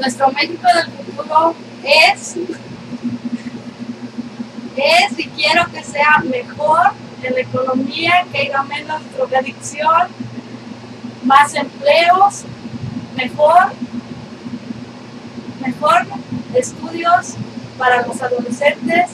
Nuestro México del futuro es, es y quiero que sea mejor en la economía, que haya menos drogadicción, más empleos, mejor, mejor estudios para los adolescentes